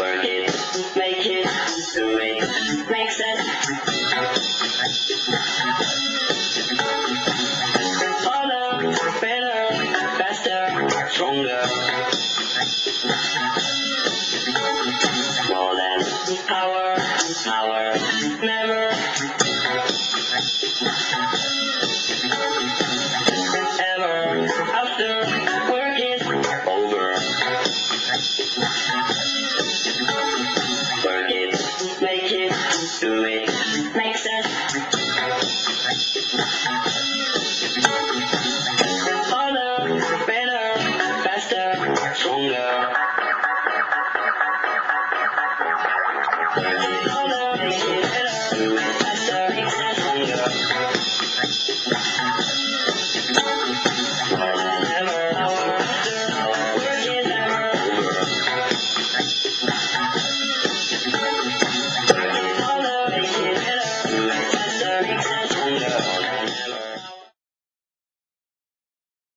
burn it, make it, do it, make sense. Harder, better, faster, stronger. More than power, power, never. Make sense. Harder, better, faster, stronger. Yeah.